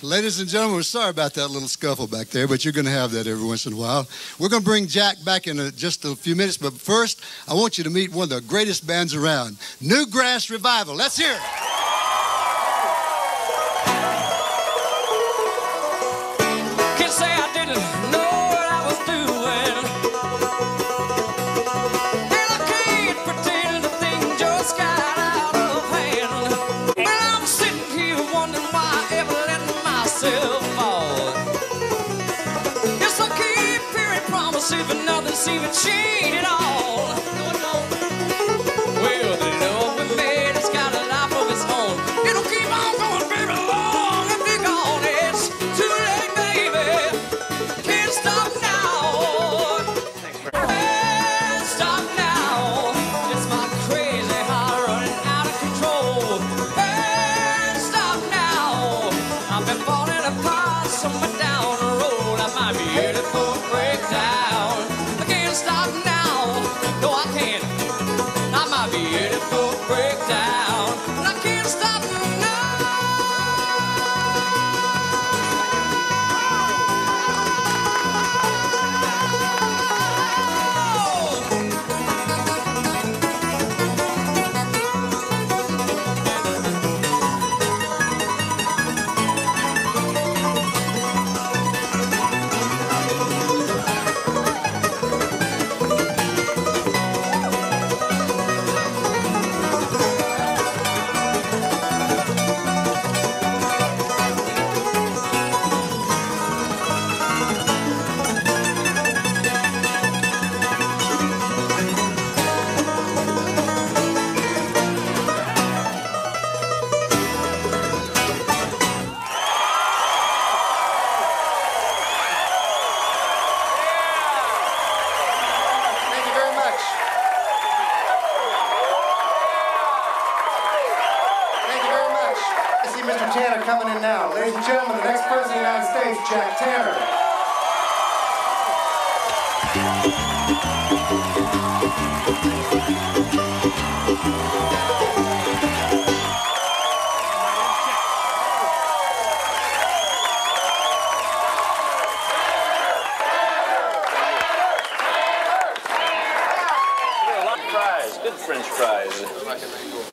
Ladies and gentlemen, we're sorry about that little scuffle back there, but you're going to have that every once in a while. We're going to bring Jack back in a, just a few minutes, but first, I want you to meet one of the greatest bands around, New Grass Revival. Let's hear it. Say I didn't know what I was doing. But nothing seems to at all. Well, the love we made has got a life of its own. It'll keep on going, baby, long and be gone. It's too late, baby. Can't stop now. Can't stop now. It's my crazy heart running out of control. Can't stop now. I've been falling apart somewhere down Mr. Tanner coming in now. Ladies and gentlemen, the next president of the United States, Jack Tanner. Good French fries.